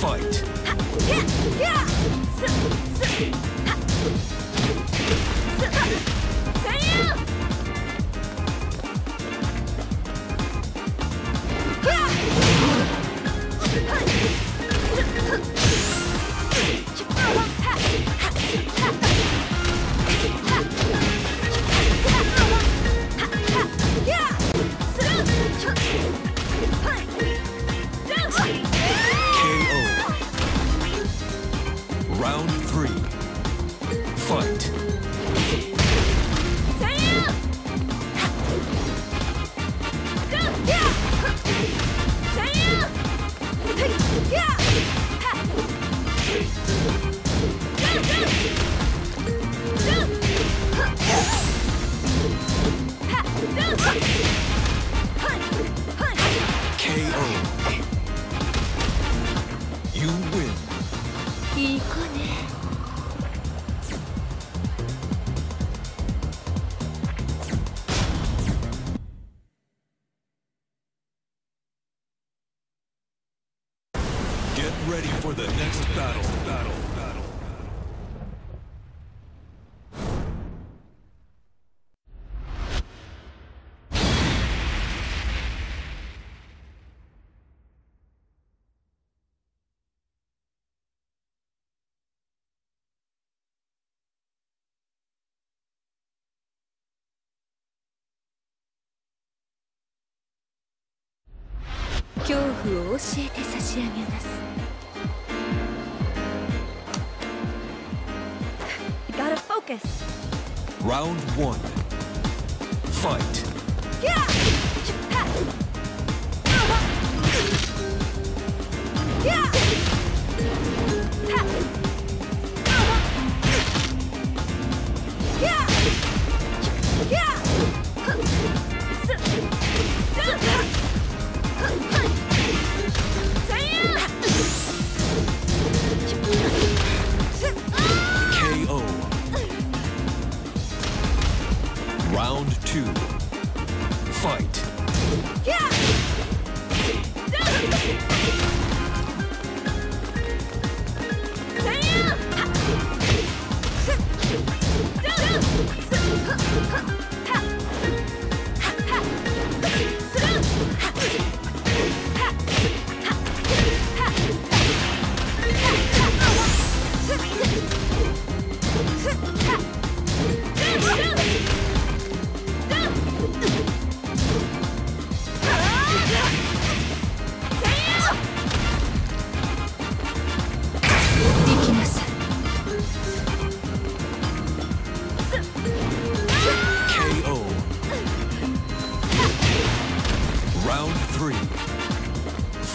Fight. Ready for the next battle. Battle. Battle.「恐怖を教えて差し上げます」focus! Round one. Fight. KO. fight. Yeah.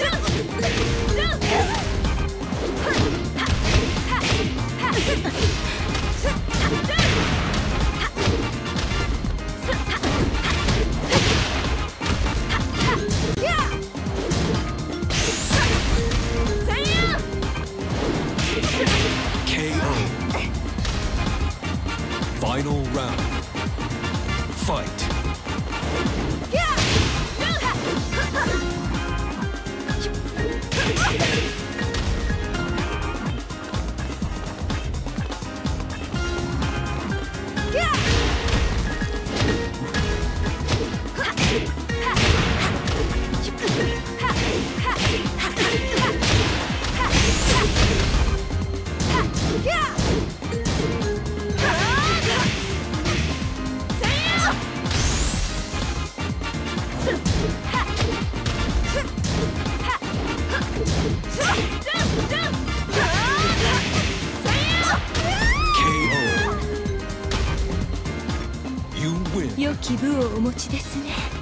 KO. round. win. 良き部をお持ちですね。